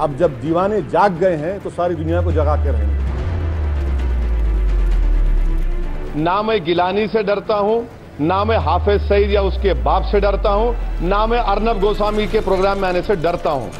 अब जब दीवाने जाग गए हैं तो सारी दुनिया को जगा के रहेंगे ना मैं गिलानी से डरता हूँ, ना मैं हाफिज सईद या उसके बाप से डरता हूँ, ना मैं अर्नब गोस्वामी के प्रोग्राम में आने से डरता हूँ।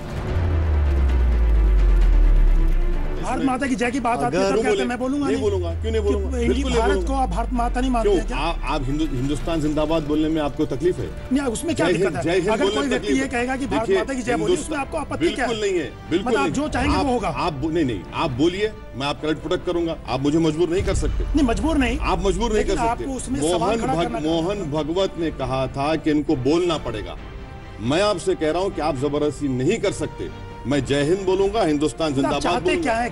भारत माता की जय की बात आती है कहते मैं बोलूँगा नहीं बोलूँगा क्यों नहीं बोलूँगा? भारत को आप भारत माता नहीं मानते हैं क्या? आप हिंदुस्तान जिंदाबाद बोलने में आपको तकलीफ़ है? नहीं उसमें क्या दिक्कत है? अगर कोई व्यक्ति ये कहेगा कि भारत माता की जय बोली उसमें आपको आपत्ति क्या बिल्कुल नहीं है बिल्कुल मतलब आप जो चाहेंगे वो होगा। आप नहीं नहीं आप बोलिए मैं आपका राइट प्रोटेक्ट करूँगा। आप मुझे मजबूर नहीं कर सकते। नहीं मजबूर नहीं। आप मजबूर नहीं कर सकते। मोहन भग, मोहन भगवत ने कहा था कि इनको बोलना पड़ेगा। मैं आपसे कह रहा हूँ कि आप ज़बरदस्ती नहीं कर सकते। मैं जय हिंद बोलूँगा हिंदुस्तान जिंदाबाद क्या है?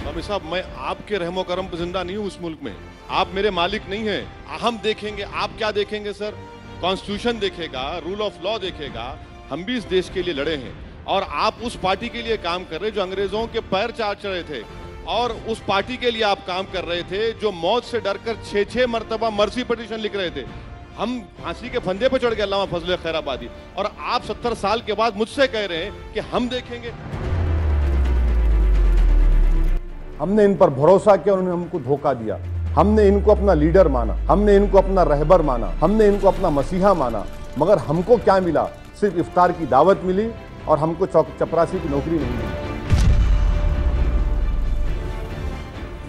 स्वामी साहब मैं आपके रहमो करम पर ज़िंदा नहीं हूँ उस मुल्क में। आप मेरे मालिक नहीं है। हम देखेंगे आप क्या देखेंगे सर? कॉन्स्टिट्यूशन देखेगा रूल ऑफ़ लॉ देखेगा। हम भी इस देश के लिए लड़े हैं। और आप उस पार्टी के लिए काम कर रहे जो अंग्रेज़ों के पैर चाट रहे थे। और उस पार्टी के लिए आप काम कर रहे थे जो मौत से डरकर छह छह मरतबा मर्सी पटिशन लिख रहे थे। हम फांसी के फंदे पर चढ़ गए अल्लाह फजल खैराबादी। और आप सत्तर साल के बाद मुझसे कह रहे हैं कि हम देखेंगे। हमने इन पर भरोसा किया उन्होंने हमको धोखा दिया। हमने इनको अपना लीडर माना हमने इनको अपना रहबर माना हमने इनको अपना मसीहा माना मगर हमको क्या मिला? सिर्फ़ इफ्तार की दावत मिली और हमको चौक चपरासी की नौकरी नहीं मिली।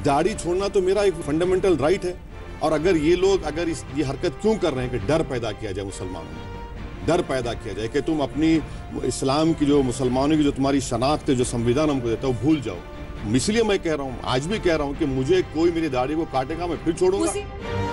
दाढ़ी छोड़ना तो मेरा एक फंडामेंटल राइट है। और अगर ये लोग, अगर इस, ये हरकत क्यों कर रहे हैं कि डर पैदा किया जाए मुसलमानों में? डर पैदा किया जाए कि तुम अपनी इस्लाम की जो मुसलमानों की जो तुम्हारी शनाख्त है, जो संविधान हमको देता है, वो भूल जाओ। इसलिए मैं कह रहा हूँ, आज भी कह रहा हूँ कि मुझे कोई मेरी दाढ़ी को काटेगा, मैं फिर छोड़ूँगा।